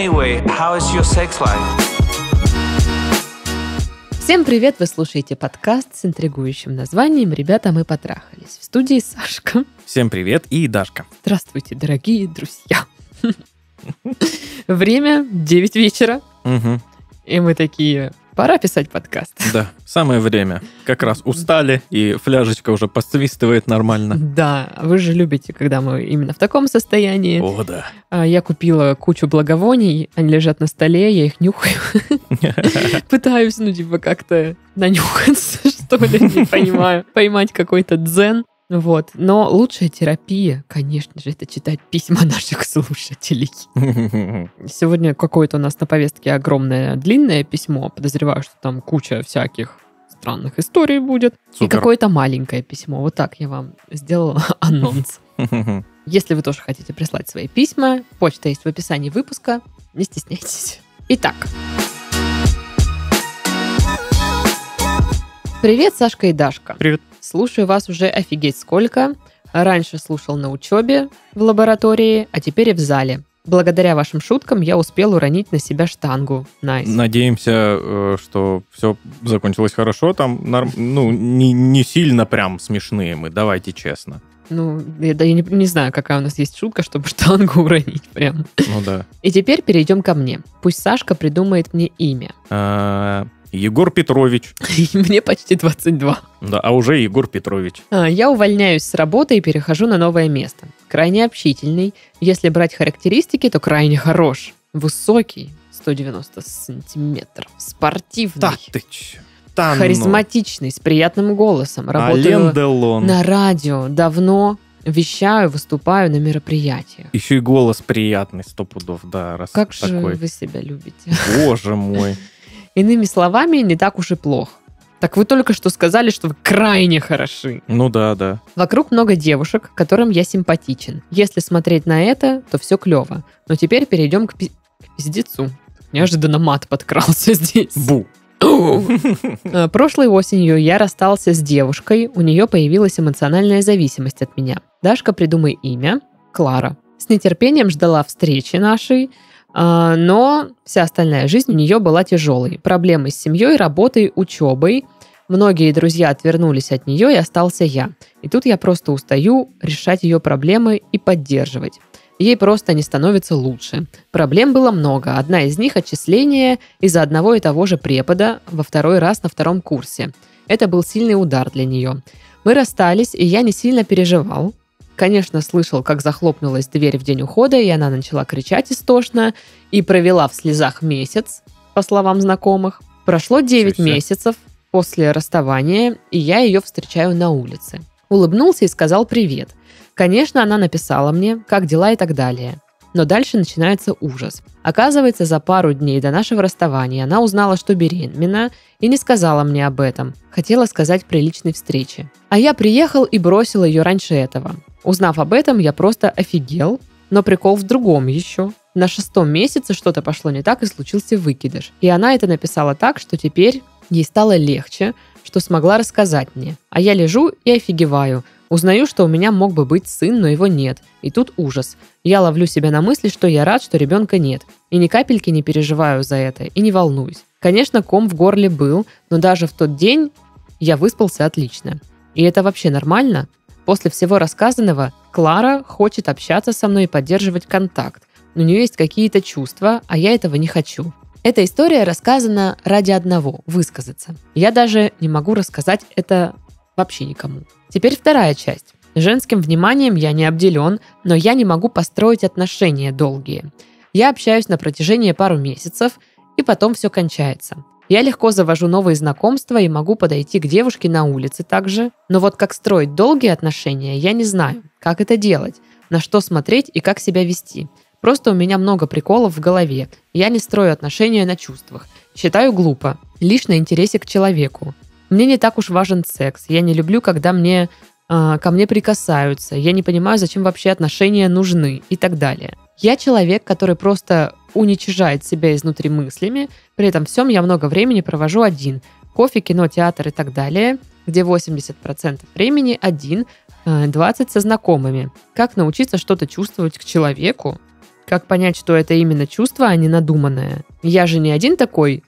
Anyway, how is your sex life? Всем привет! Вы слушаете подкаст с интригующим названием «Ребята, мы потрахались». В студии Сашка. Всем привет и Дашка. Здравствуйте, дорогие друзья. Время 9 вечера, и мы такие, пора писать подкаст. Да, самое время. Как раз устали, и фляжечка уже посвистывает нормально. Да, вы же любите, когда мы именно в таком состоянии. О, да. А, Я купила кучу благовоний, они лежат на столе, я их нюхаю. Пытаюсь, ну, типа, как-то нанюхаться, что ли, не понимаю. Поймать какой-то дзен. Вот. Но лучшая терапия, конечно же, это читать письма наших слушателей. Сегодня какое-то у нас на повестке огромное длинное письмо. Подозреваю, что там куча всяких странных историй будет. И Супер. какое-то маленькое письмо. Вот так я вам сделала анонс. Если вы тоже хотите прислать свои письма, почта есть в описании выпуска. Не стесняйтесь. Итак. Привет, Сашка и Дашка. Привет. Слушаю вас уже офигеть сколько. Раньше слушал на учебе в лаборатории, а теперь и в зале. Благодаря вашим шуткам я успел уронить на себя штангу. Nice. Надеемся, э, что все закончилось хорошо. Там, норм- ну, не, не сильно прям смешные мы, давайте честно. Ну, я, да, я не, не знаю, какая у нас есть шутка, чтобы штангу уронить прям. Ну да. И теперь перейдем ко мне. Пусть Сашка придумает мне имя. А, Егор Петрович. Мне почти 22. Да, а уже Егор Петрович. А, Я увольняюсь с работы и перехожу на новое место. Крайне общительный. Если брать характеристики, то крайне хорош. Высокий, 190 сантиметров. Спортивный. Да ты че? Да ну. харизматичный, с приятным голосом. Работаю Делон. на радио давно. Вещаю, выступаю на мероприятиях. Еще и голос приятный, сто пудов, да, раз Как же такой. вы себя любите? Боже мой. Иными словами, не так уж и плохо. Так вы только что сказали, что вы крайне хороши. Ну да, да. Вокруг много девушек, которым я симпатичен. Если смотреть на это, то все клево. Но теперь перейдем к, пи- к пиздецу. Неожиданно мат подкрался здесь. Бу. Э, Прошлой осенью я расстался с девушкой, у нее появилась эмоциональная зависимость от меня. Дашка, придумай имя. Клара. С нетерпением ждала встречи нашей, но вся остальная жизнь у нее была тяжелой. Проблемы с семьей, работой, учебой. Многие друзья отвернулись от нее, и остался я. И тут я просто устаю решать ее проблемы и поддерживать. Ей просто не становится лучше. Проблем было много. Одна из них – отчисление из-за одного и того же препода во второй раз на втором курсе. Это был сильный удар для нее. Мы расстались, и я не сильно переживал. Конечно, слышал, как захлопнулась дверь в день ухода, и она начала кричать истошно, и провела в слезах месяц, по словам знакомых. Прошло 9 себе. месяцев после расставания, и я ее встречаю на улице. Улыбнулся и сказал привет. Конечно, она написала мне, как дела и так далее. Но дальше начинается ужас. Оказывается, за пару дней до нашего расставания она узнала, что беременна, и не сказала мне об этом. Хотела сказать при личной встрече. А я приехал и бросил ее раньше этого. Узнав об этом, я просто офигел, но прикол в другом еще. На шестом месяце что-то пошло не так и случился выкидыш. И она это написала так, что теперь ей стало легче, что смогла рассказать мне. А я лежу и офигеваю. Узнаю, что у меня мог бы быть сын, но его нет. И тут ужас. Я ловлю себя на мысли, что я рад, что ребенка нет. И ни капельки не переживаю за это, и не волнуюсь. Конечно, ком в горле был, но даже в тот день я выспался отлично. И это вообще нормально? После всего рассказанного, Клара хочет общаться со мной и поддерживать контакт. Но у нее есть какие-то чувства, а я этого не хочу. Эта история рассказана ради одного – высказаться. Я даже не могу рассказать это вообще никому. Теперь вторая часть. Женским вниманием я не обделен, но я не могу построить отношения долгие. Я общаюсь на протяжении пару месяцев, и потом все кончается. Я легко завожу новые знакомства и могу подойти к девушке на улице также, но вот как строить долгие отношения, я не знаю. Как это делать? На что смотреть и как себя вести? Просто у меня много приколов в голове. Я не строю отношения на чувствах. Считаю глупо. Лишь на интересе к человеку. Мне не так уж важен секс. Я не люблю, когда мне а, ко мне прикасаются. Я не понимаю, зачем вообще отношения нужны и так далее. Я человек, который просто уничижает себя изнутри мыслями. При этом всем я много времени провожу один. Кофе, кино, театр и так далее, где 80% времени один, а, 20% со знакомыми. Как научиться что-то чувствовать к человеку, Как понять, что это именно чувство, а не надуманное? Я же не один такой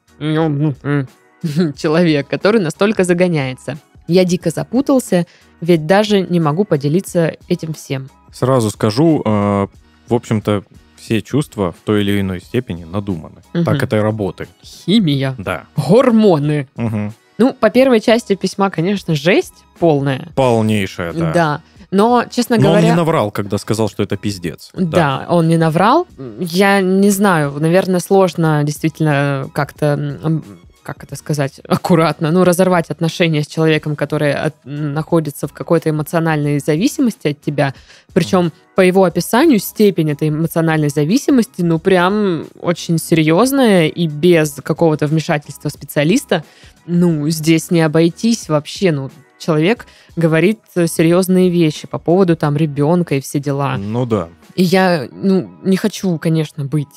человек, который настолько загоняется. Я дико запутался, ведь даже не могу поделиться этим всем. Сразу скажу, э, в общем-то, все чувства в той или иной степени надуманы. Мгм. Так это и работает. Химия. Да. Гормоны. Мгм. Ну, по первой части письма, конечно, жесть полная. Полнейшая, да. Да. Но, честно Но он говоря... не наврал, когда сказал, что это пиздец. Да. он не наврал. Я не знаю, наверное, сложно действительно как-то, как это сказать, аккуратно, ну, разорвать отношения с человеком, который от- находится в какой-то эмоциональной зависимости от тебя. Причем по его описанию степень этой эмоциональной зависимости, ну, прям очень серьезная и без какого-то вмешательства специалиста, ну, здесь не обойтись вообще, ну, человек говорит серьезные вещи по поводу там ребенка и все дела. Ну да. И я, ну, не хочу, конечно, быть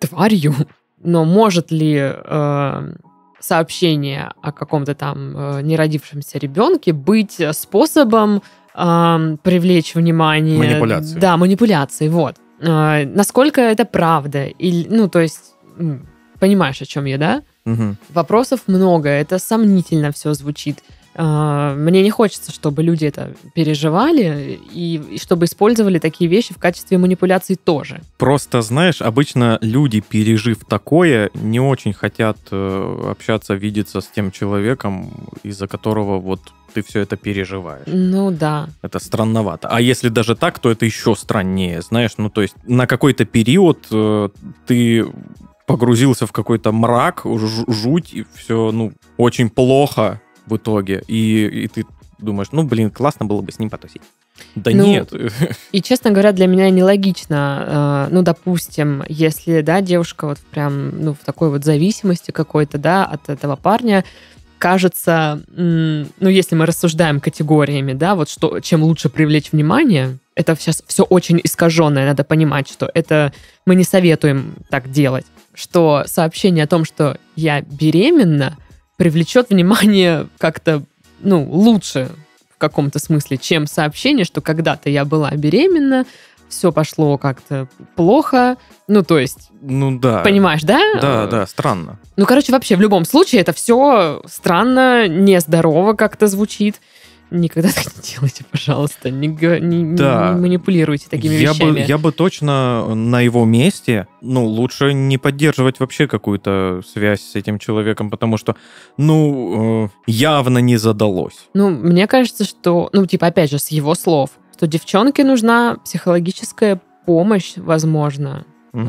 тварью, но может ли э, сообщение о каком-то там э, неродившемся ребенке быть способом э, привлечь внимание? Манипуляции. Да, манипуляции, вот. Э, насколько это правда? Или, ну, то есть, понимаешь, о чем я, да? Мгм. Вопросов много, это сомнительно все звучит. А, Мне не хочется, чтобы люди это переживали и, и чтобы использовали такие вещи в качестве манипуляций тоже. Просто, знаешь, обычно люди, пережив такое, не очень хотят э, общаться, видеться с тем человеком, из-за которого вот ты все это переживаешь. Ну да. Это странновато. А если даже так, то это еще страннее, знаешь. Ну, то есть на какой-то период э, ты погрузился в какой-то мрак, жу- жуть, и все, ну, очень плохо в итоге. И, и ты думаешь, ну, блин, классно было бы с ним потусить. Да Ну, нет. И, честно говоря, для меня нелогично, э, ну, допустим, если, да, девушка вот прям, ну, в такой вот зависимости какой-то, да, от этого парня, кажется, ну, если мы рассуждаем категориями, да, вот что, чем лучше привлечь внимание, это сейчас все очень искаженное, надо понимать, что это мы не советуем так делать, что сообщение о том, что я беременна, привлечет внимание как-то, ну, лучше в каком-то смысле, чем сообщение, что когда-то я была беременна, все пошло как-то плохо. Ну, то есть, Ну да. понимаешь, да? Да, да, странно. Ну, короче, вообще, в любом случае, это все странно, нездорово как-то звучит. Никогда так не делайте, пожалуйста. Не, не- Да. не манипулируйте такими я вещами. Бы, я бы точно на его месте, ну, лучше не поддерживать вообще какую-то связь с этим человеком, потому что, ну, э, явно не задалось. Ну, мне кажется, что, ну, типа, опять же, с его слов, что девчонке нужна психологическая помощь, возможно. Мгм.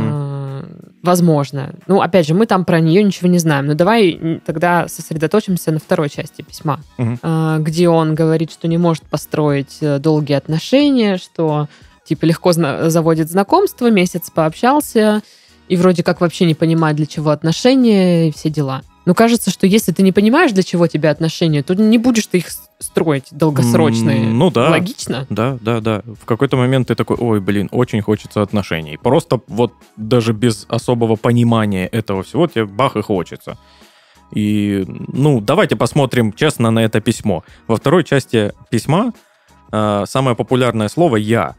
Возможно. Ну, опять же, мы там про нее ничего не знаем. Но давай тогда сосредоточимся на второй части письма, э, где он говорит, что не может построить э, долгие отношения, что типа легко зна- заводит знакомство, месяц пообщался, и вроде как вообще не понимает, для чего отношения и все дела. Ну, кажется, что если ты не понимаешь, для чего тебе отношения, то не будешь ты их строить долгосрочные. Ну да. Логично? Да, да, да. В какой-то момент ты такой, ой, блин, очень хочется отношений. Просто вот даже без особого понимания этого всего тебе бах и хочется. И, ну, давайте посмотрим честно на это письмо. Во второй части письма э, самое популярное слово «я».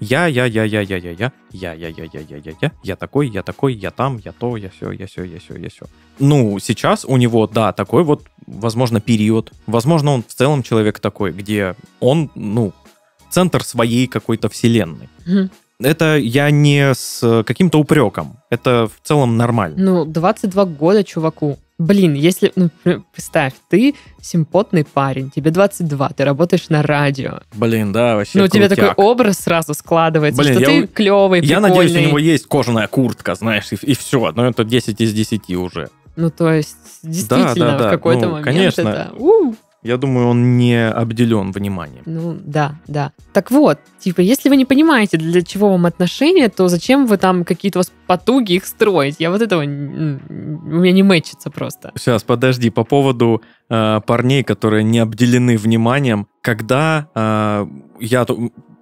Я, я, я, я, я, я, я, я, я, я, я, я, я, я, я такой, я такой, я там, я то, я все, я все, я все, я все. Ну, сейчас у него, да, такой вот, возможно, период. Возможно, он в целом человек такой, где он, ну, центр своей какой-то вселенной. Это я не с каким-то упреком. Это в целом нормально. Ну, 22 года чуваку. Блин, если, ну, пр- представь, ты симпотный парень, тебе 22, ты работаешь на радио. Блин, да, вообще ну, у тебя такой образ сразу складывается, Блин, что я ты клевый, Я прикольный. надеюсь, у него есть кожаная куртка, знаешь, и, и все. Но это 10 из 10 уже. Ну, то есть, действительно, да, да. в какой-то Ну, момент конечно. это... у, Я думаю, он не обделен вниманием. Ну, да, да. Так вот, типа, если вы не понимаете, для чего вам отношения, то зачем вы там какие-то у вас потуги их строить? Я вот этого... У меня не мэчится просто. Сейчас, подожди, по поводу э, парней, которые не обделены вниманием. Когда э, я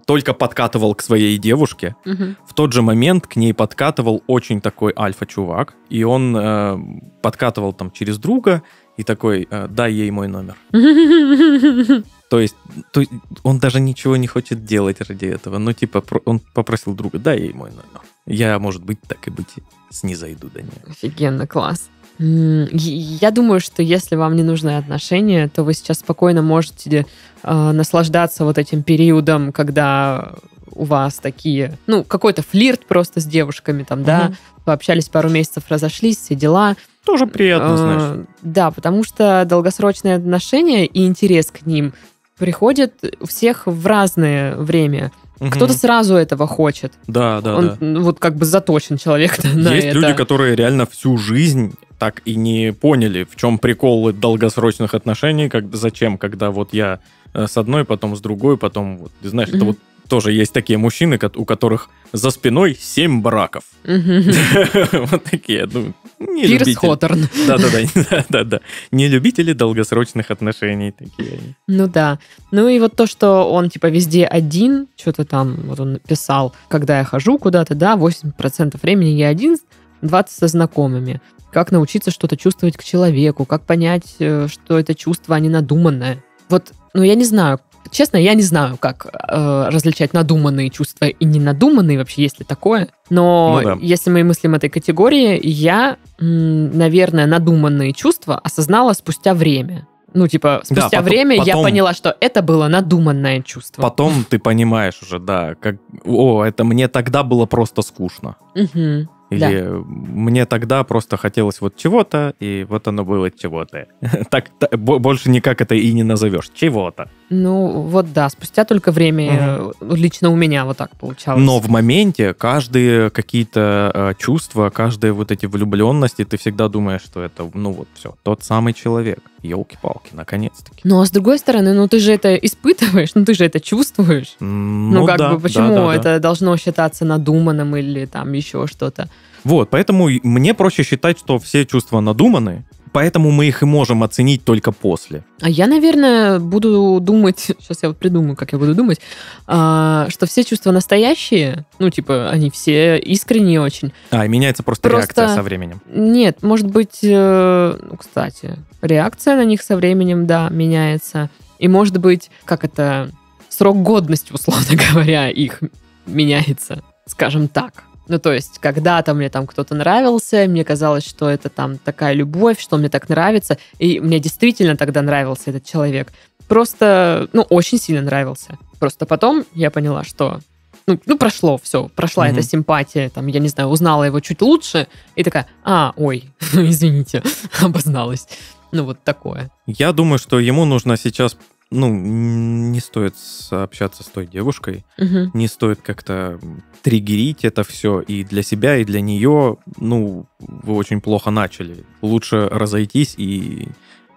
только подкатывал к своей девушке, Мгм. в тот же момент к ней подкатывал очень такой альфа-чувак, и он э, подкатывал там через друга и такой, э, дай ей мой номер. То есть, то есть он даже ничего не хочет делать ради этого. Ну, типа, про- он попросил друга, дай ей мой номер. Я, может быть, так и быть, снизойду до нее. Офигенно, класс. Я думаю, что если вам не нужны отношения, то вы сейчас спокойно можете э, наслаждаться вот этим периодом, когда у вас такие, ну, какой-то флирт просто с девушками, там, да, Мгм. пообщались пару месяцев, разошлись, все дела. Тоже приятно, Э, знаешь. Да, потому что долгосрочные отношения и интерес к ним приходит у всех в разное время. Мгм. Кто-то сразу этого хочет. Да, да, Он да. ну, вот как бы заточен человек на, Есть это. люди, которые реально всю жизнь так и не поняли, в чем прикол долгосрочных отношений, как, зачем, когда вот я э, с одной, потом с другой, потом, вот, ты знаешь, это Мгм. вот тоже есть такие мужчины, у которых за спиной семь браков. Вот такие, ну, не Пирс любители. Хоторн. Да-да-да, да-да. Не любители долгосрочных отношений такие. Ну да. Ну и вот то, что он типа везде один, что-то там, вот он писал, когда я хожу куда-то, да, 80% времени я один, 20% со знакомыми. Как научиться что-то чувствовать к человеку, как понять, э, что это чувство, а не надуманное. Вот, ну я не знаю, честно, я не знаю, как э, различать надуманные чувства и ненадуманные, вообще есть ли такое. Но Ну да. если мы мыслим этой категории, я, наверное, надуманные чувства осознала спустя время. Ну, типа, спустя потом- время я потом- поняла, что это было надуманное чувство. Потом ты понимаешь уже, да, как, о, это мне тогда было просто скучно. Мгм. Или мне тогда просто хотелось вот чего-то, и вот оно было чего-то. Так, та- бо- больше никак это и не назовешь. Чего-то. Ну, вот да, спустя только время э, лично у меня вот так получалось. Но в моменте каждые какие-то э, чувства, каждые вот эти влюбленности, ты всегда думаешь, что это, ну вот все, тот самый человек. Елки-палки, наконец-таки. Ну, а с другой стороны, ну ты же это испытываешь, ну ты же это чувствуешь. М, Ну, как да, бы, почему да, да, да. это должно считаться надуманным или там еще что-то? Вот, поэтому мне проще считать, что все чувства надуманы, поэтому мы их и можем оценить только после. А я, наверное, буду думать, сейчас я вот придумаю, как я буду думать, а, что все чувства настоящие, ну, типа, они все искренние очень. А, и меняется просто, Просто- реакция со временем. Нет, может быть, э, ну, кстати, реакция на них со временем, да, меняется. И, может быть, как это, срок годности, условно говоря, их меняется, скажем так. Ну, то есть, когда-то мне там кто-то нравился, мне казалось, что это там такая любовь, что мне так нравится, и мне действительно тогда нравился этот человек. Просто, ну, очень сильно нравился. Просто потом я поняла, что ну, ну прошло все, прошла Мгм. эта симпатия, там, я не знаю, узнала его чуть лучше, и такая, а, ой, извините, обозналась. Ну, вот такое. Я думаю, что ему нужно сейчас, ну, не стоит общаться с той девушкой, Мгм. не стоит как-то триггерить это все и для себя, и для нее, ну, вы очень плохо начали. Лучше разойтись и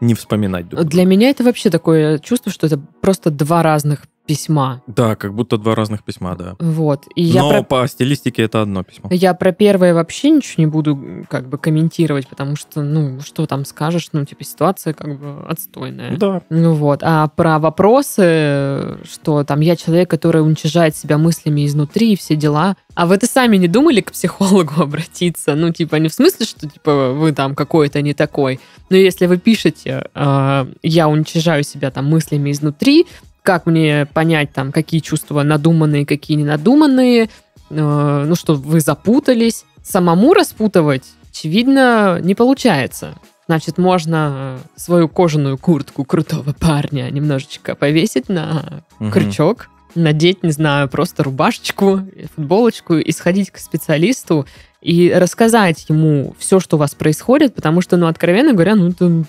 не вспоминать друг Для друга. меня это вообще такое чувство, что это просто два разных письма. Да, как будто два разных письма, да. Вот. И я Но про по стилистике это одно письмо. Я про первое вообще ничего не буду как бы комментировать, потому что, ну, что там скажешь, ну, типа, ситуация как бы отстойная. Да. Ну вот, а про вопросы, что там я человек, который уничижает себя мыслями изнутри и все дела. А вы-то сами не думали к психологу обратиться? Ну, типа, не в смысле, что, типа, вы там какой-то не такой. Но если вы пишете, э, я уничижаю себя там мыслями изнутри, как мне понять там, какие чувства надуманные, какие не надуманные, э, ну, что вы запутались. Самому распутывать, очевидно, не получается. Значит, можно свою кожаную куртку крутого парня немножечко повесить на Мгм. крючок, надеть, не знаю, просто рубашечку, футболочку и сходить к специалисту и рассказать ему все, что у вас происходит, потому что, ну, откровенно говоря, ну, это...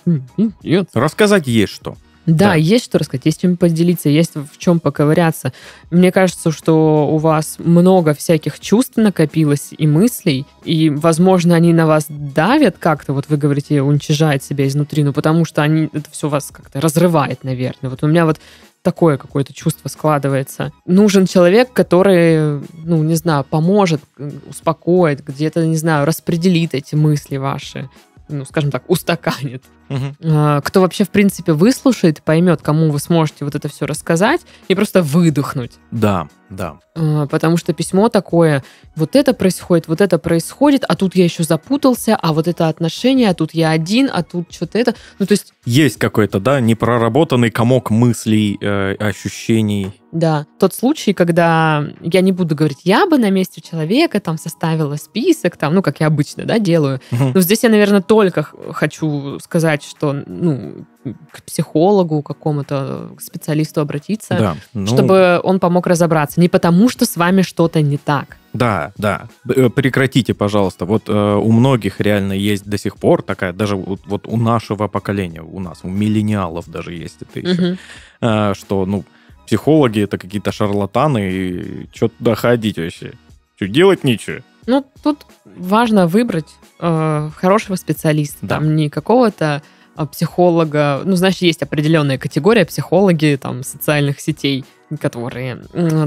нет. Рассказать есть что. Да, Да. есть что рассказать, есть чем поделиться, есть в чем поковыряться. Мне кажется, что у вас много всяких чувств накопилось и мыслей, и, возможно, они на вас давят как-то, вот вы говорите, уничижает себя изнутри, ну, потому что они, это все вас как-то разрывает, наверное. Вот у меня вот такое какое-то чувство складывается. Нужен человек, который, ну, не знаю, поможет, успокоит, где-то, не знаю, распределит эти мысли ваши, ну, скажем так, устаканит. Э, кто вообще, в принципе, выслушает, поймет, кому вы сможете вот это все рассказать и просто выдохнуть. Да, да. Э, Потому что письмо такое, вот это происходит, вот это происходит, а тут я еще запутался, а вот это отношение, а тут я один, а тут что-то это. Ну, то есть, Есть какой-то, да, непроработанный комок мыслей, э, ощущений. да, тот случай, когда я не буду говорить, я бы на месте человека там составила список, там, ну, как я обычно, да, делаю. Мгм. Но здесь я, наверное, только хочу сказать, что, ну, к психологу какому-то, специалисту обратиться, Да. ну, чтобы он помог разобраться. Не потому, что с вами что-то не так. Да, да. Э, Прекратите, пожалуйста. Вот э, у многих реально есть до сих пор такая, даже вот, вот у нашего поколения, у нас, у миллениалов даже есть это еще, Мгм. э, что, ну, психологи это какие-то шарлатаны, и что туда ходить вообще? Что делать нечего? Ну, тут важно выбрать э, хорошего специалиста, Да. там не какого-то а, психолога. Ну, знаешь, есть определенная категория психологи там социальных сетей, которые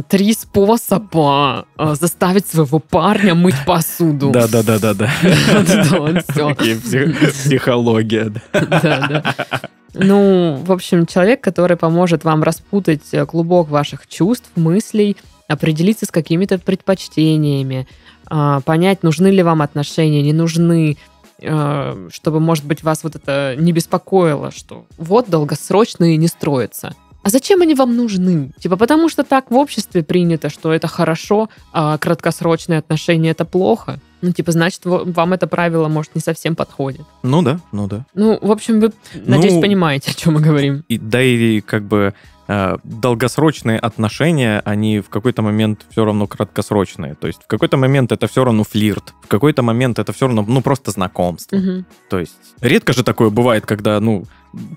три способа э, заставить своего парня мыть посуду. Это вот всё. Такие псих- Психология. да. Да, да. Ну, в общем, человек, который поможет вам распутать э, клубок ваших чувств, мыслей, определиться с какими-то предпочтениями, а, понять, нужны ли вам отношения, не нужны, э, чтобы, может быть, вас вот это не беспокоило, что вот долгосрочные не строятся. А зачем они вам нужны? Типа потому что так в обществе принято, что это хорошо, а краткосрочные отношения это плохо. Ну, типа, значит, вам это правило, может, не совсем подходит. Ну да, ну да. Ну, в общем, вы, надеюсь, Ну, понимаете, о чем мы говорим. И, да и как бы долгосрочные отношения, они в какой-то момент все равно краткосрочные. То есть в какой-то момент это все равно флирт, в какой-то момент это все равно, ну, просто знакомство. Мгм. То есть редко же такое бывает, когда, ну,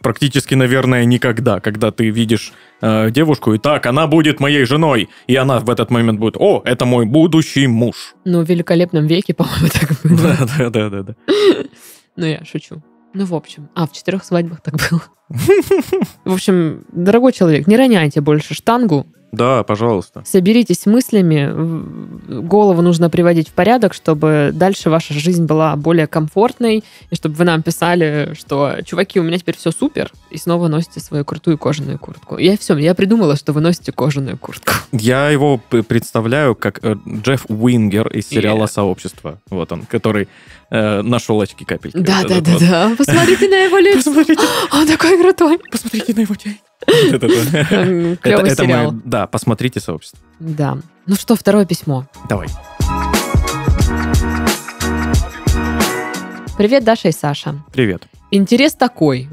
практически, наверное, никогда, когда ты видишь э, девушку, и так, она будет моей женой, и она в этот момент будет, о, это мой будущий муж. Ну, в великолепном веке, по-моему, так было. Да-да-да. Ну, я шучу. Ну, в общем. А, в четырех свадьбах так было. В общем, дорогой человек, не роняйте больше штангу, Да, пожалуйста. соберитесь мыслями, голову нужно приводить в порядок, чтобы дальше ваша жизнь была более комфортной, и чтобы вы нам писали, что, чуваки, у меня теперь все супер, и снова носите свою крутую кожаную куртку. Я все, я придумала, что вы носите кожаную куртку. Я его представляю как э, Джефф Уингер из сериала Yeah. «Сообщество». Вот он, который э, нашел очки капельки. Да, Вот да, да, вот. да. Посмотрите на его лицо. Он такой крутой. посмотрите на его тень. Вот это Клевый сериал. Да, посмотрите «Сообщество». Да. Ну что, второе письмо. Давай. Привет, Даша и Саша. Привет. Интерес такой.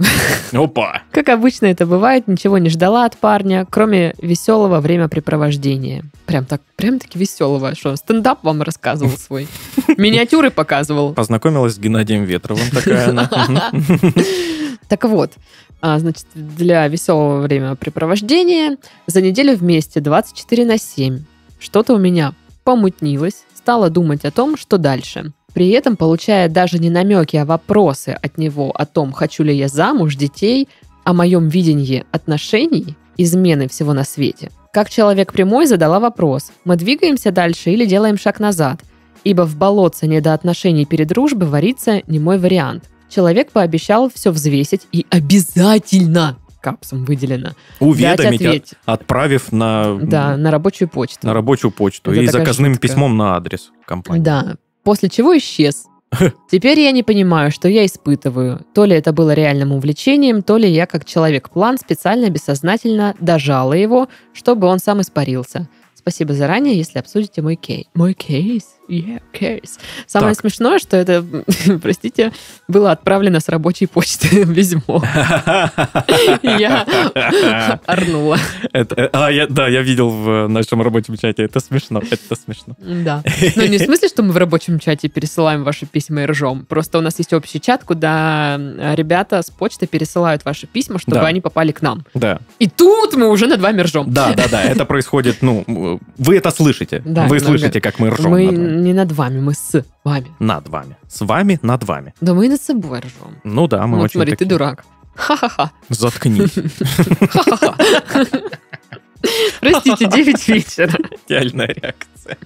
Опа! Как обычно это бывает, ничего не ждала от парня, кроме веселого времяпрепровождения. Прям так, прям таки веселого. Что, стендап вам рассказывал свой? Миниатюры показывал. Познакомилась с Геннадием Ветровым такая она. Так вот, а, значит, для веселого времяпрепровождения за неделю вместе 24 на 7. Что-то у меня помутнилось, стала думать о том, что дальше. При этом получая даже не намеки, а вопросы от него о том, хочу ли я замуж, детей, о моем видении отношений, измены всего на свете. Как человек прямой задала вопрос, мы двигаемся дальше или делаем шаг назад, ибо в болотце недоотношений перед дружбой варится не мой вариант. Человек пообещал все взвесить и обязательно, капсом выделено, Уведомить, а- ответ. отправив на, Да, на рабочую почту. на рабочую почту Это и заказным жуткая. письмом на адрес компании. Да. После чего исчез. Теперь я не понимаю, что я испытываю. То ли это было реальным увлечением, то ли я как человек-план специально бессознательно дожала его, чтобы он сам испарился. Спасибо заранее, если обсудите мой кейс. Мой кейс? Yeah, кейс. Самое Так. смешное, что это, простите, было отправлено с рабочей почты письмо. Я орнула. Э, а, я, да, я видел в нашем рабочем чате. Это смешно, это смешно. Да. Ну, не в смысле, что мы в рабочем чате пересылаем ваши письма и ржем. Просто у нас есть общий чат, куда ребята с почты пересылают ваши письма, чтобы они попали к нам. Да, И тут мы уже над вами ржем. да, да, да. Это происходит, ну, вы это слышите. Да, вы слышите, как мы ржем. Не над вами, мы с вами. Над вами. С вами, над вами. Да мы и над собой ржем. Ну да, мы вот очень смотри, ты такие. дурак. Ха-ха-ха. Заткнись. Ха-ха-ха. Простите, 9 вечера. Идеальная реакция.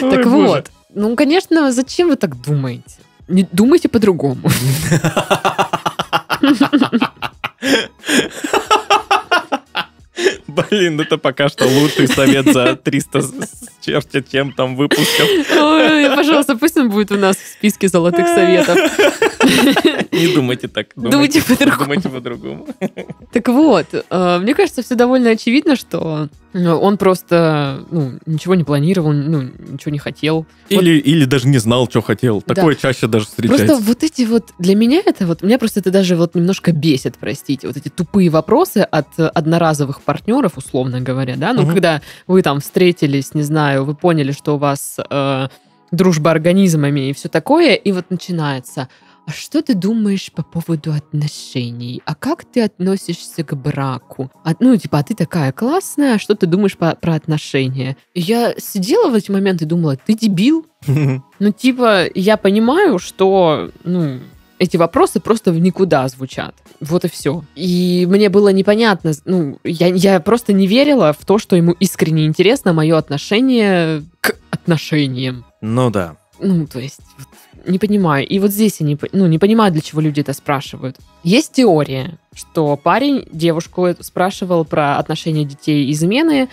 Так вот. Ну, конечно, зачем вы так думаете? не думайте по-другому. Блин, это пока что лучший совет за 300 с черти чем там выпусков. Ой, пожалуйста, пусть он будет у нас в списке золотых советов. Не думайте так. Думайте по-другому. Думайте по-другому. Так вот, э, мне кажется, все довольно очевидно, что он просто ну, ничего не планировал, ну, ничего не хотел. Вот Или, или даже не знал, что хотел. Да. Такое чаще даже встречается. Просто вот эти вот, для меня это вот, меня просто это даже вот немножко бесит, простите, вот эти тупые вопросы от одноразовых партнеров, условно говоря, да, ну, Мгм. когда вы там встретились, не знаю, вы поняли, что у вас э, дружба организмами и все такое, и вот начинается, а что ты думаешь по поводу отношений? А как ты относишься к браку? А, ну, типа, а ты такая классная, а что ты думаешь по- про отношения? И я сидела в эти моменты и думала, ты дебил? Ну, типа, я понимаю, что, ну, эти вопросы просто в никуда звучат. Вот и все. И мне было непонятно, ну, я, я просто не верила в то, что ему искренне интересно мое отношение к отношениям. Ну да. Ну, то есть, вот, не понимаю. И вот здесь я не, ну, не понимаю, для чего люди это спрашивают. Есть теория, что парень девушку спрашивал про отношения детей и измены,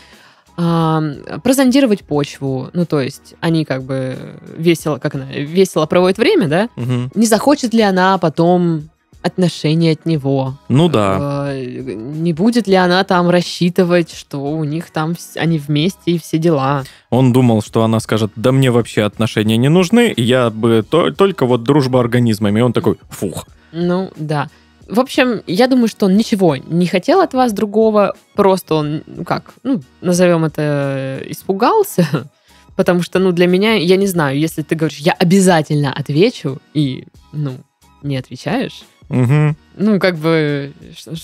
а, прозондировать почву. Ну, то есть, они как бы весело, как она, весело проводят время, да? Мгм. Не захочет ли она потом отношения от него? Ну да. Э, Не будет ли она там рассчитывать, что у них там они вместе и все дела? Он думал, что она скажет, да мне вообще отношения не нужны, я бы то- только вот дружба организмами. И он такой, фух. Ну, да. В общем, я думаю, что он ничего не хотел от вас другого, просто он, ну как, ну, назовем это, испугался, потому что, ну, для меня, я не знаю, если ты говоришь, я обязательно отвечу, и, ну, не отвечаешь, Мгм. ну, как бы,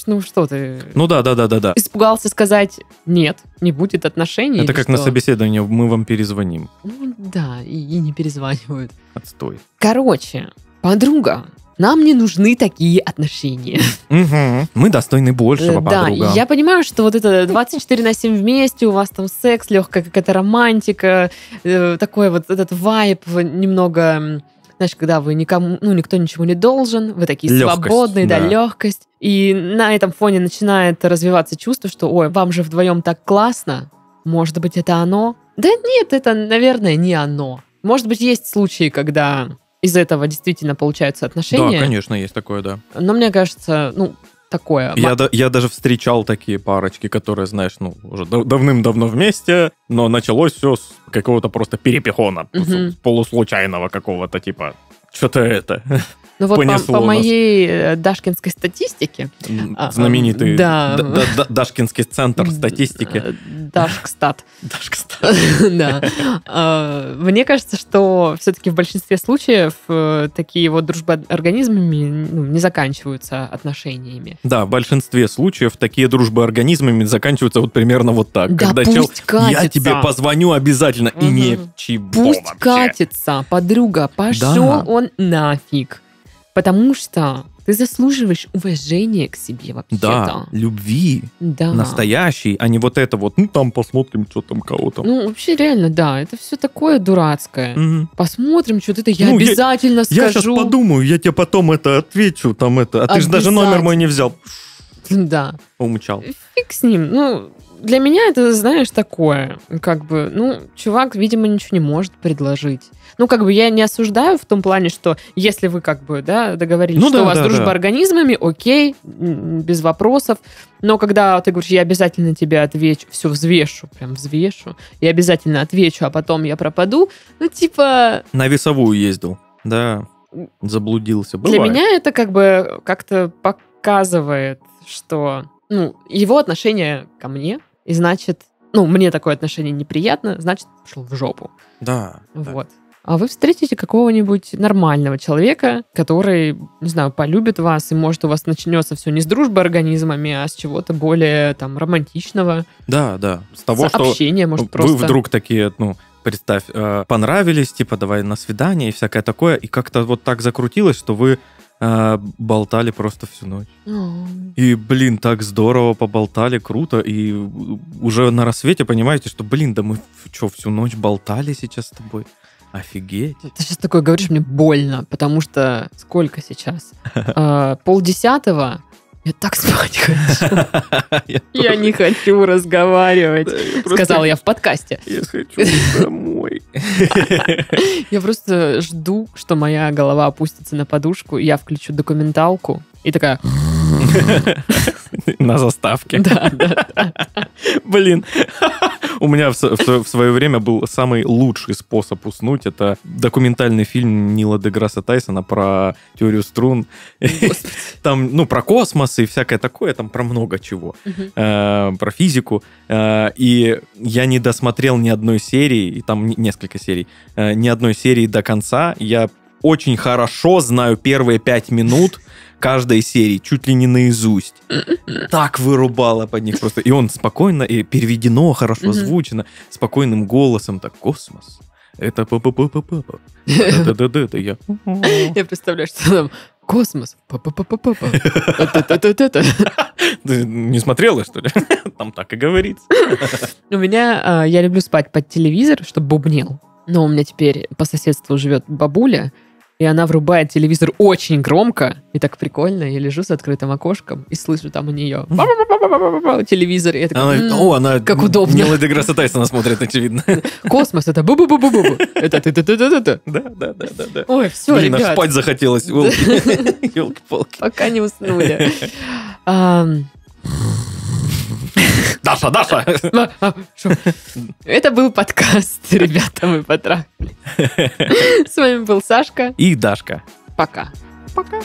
ну, что ты... Ну да, да, да, да, да. Испугался сказать, нет, не будет отношений. Это как на что? собеседовании, мы вам перезвоним. Ну, да, и, и не перезванивают. Отстой. Короче, подруга, нам не нужны такие отношения. Мгм. Мы достойны большего, Э, Да, подруга. я понимаю, что вот это 24 на 7 вместе, у вас там секс, легкая какая-то романтика, э, такой вот этот вайб немного, знаешь, когда вы никому, ну, никто ничего не должен, вы такие Лёгкость, свободные, да, да. легкость. И на этом фоне начинает развиваться чувство, что, ой, вам же вдвоем так классно, может быть, это оно? Да нет, это, наверное, не оно. Может быть, есть случаи, когда из этого действительно получаются Да, отношения. конечно, есть такое, да. Но мне кажется, ну, такое. Я, да- я даже встречал такие парочки, которые, знаешь, ну, уже дав- давным-давно вместе, но началось все с какого-то просто перепихона, с полуслучайного какого-то, типа, что-то это, Ну вот по, по моей э, дашкинской статистике, А, знаменитый да. Д- Д- Д- Дашкинский центр статистики. э, Дашкстат, Дашкстат. да. А, Мне кажется, что все-таки в большинстве случаев э, такие вот дружбы организмами ну, не заканчиваются отношениями. Да, в большинстве случаев такие дружбы организмами заканчиваются вот примерно вот так. Да когда пусть чел, катится. я тебе позвоню обязательно, и Мгм. ничего Пусть катится, подруга, пошел. Он нафиг. Потому что ты заслуживаешь уважения к себе Да, вообще-то. любви Да. настоящий, а не вот это вот, ну там посмотрим, что там кого там. Ну, вообще, реально, да, это все такое дурацкое. Мгм. Посмотрим, что это я Ну, я- обязательно Я сейчас скажу. подумаю, я тебе потом это отвечу, там это. А ты же даже номер мой не взял. Да, Умчал. фиг с ним. Ну, для меня это, знаешь, такое, как бы, ну, чувак, видимо, ничего не может предложить. Ну, как бы я не осуждаю в том плане, что если вы как бы, да, договорились, Ну что да, у вас да, дружба да. организмами, окей, без вопросов. Но когда ты говоришь, я обязательно тебе отвечу, все взвешу, прям взвешу, я обязательно отвечу, а потом я пропаду, ну, типа, На весовую ездил. Да. Заблудился. Для Бывает. меня это как бы как-то показывает, что ну, его отношение ко мне, и значит, ну, мне такое отношение неприятно, значит, пошел в жопу. Да. да. Вот. А вы встретите какого-нибудь нормального человека, который, не знаю, полюбит вас, и может у вас начнется все не с дружбы организмами, а с чего-то более там романтичного, Да, да. С того, с что общения, может, вы просто. вдруг такие, ну, представь, э, понравились, типа, давай на свидание и всякое такое, и как-то вот так закрутилось, что вы болтали просто всю ночь. О, И, блин, так здорово поболтали, круто, и уже на рассвете понимаете, что, блин, да мы что, всю ночь болтали сейчас с тобой? Офигеть. Ты сейчас такое говоришь, мне больно, потому что сколько сейчас? А, Полдесятого? Я так спать хочу. Я не хочу разговаривать. Сказала я в подкасте. Я хочу домой. Я просто жду, что моя голова опустится на подушку, я включу документалку и такая... На заставке. Да, да, да. Блин, у меня в, в в свое время был самый лучший способ уснуть. Это документальный фильм Нила Деграсса Тайсона про теорию струн. Там, ну, про космос и всякое такое, там про много чего. Э, про физику. Э, и я не досмотрел ни одной серии, и там не- несколько серий, э, ни одной серии до конца. Я очень хорошо знаю первые пять минут каждой серии, чуть ли не наизусть. Так вырубало под них просто. И он спокойно, и переведено, хорошо озвучено, спокойным голосом, так, космос. Это п п п п п Да-да-да, это я. Я представляю, что там космос. Па-па-па-па-па. Ты не смотрела, что ли? Там так и говорится. У меня, а, я люблю спать под телевизор, чтобы бубнил. Но у меня теперь по соседству живет бабуля, и она врубает телевизор очень громко, и так прикольно. Я лежу с открытым окошком и слышу там у нее телевизор. И я такая, Она, «М, о, она как удобно. Нила Деграсса Тайсона смотрит, очевидно. Космос, это бу-бу-бу-бу-бу. Это ты-ты-ты-ты-ты. Да, да, да, да, да. Ой, все, Блин, ребят, спать захотелось. Елки-палки. пока не уснули. Даша, Даша! а, а, шо? Это был подкаст, ребята, мы потрахали. С вами был Сашка. И Дашка. Пока. Пока.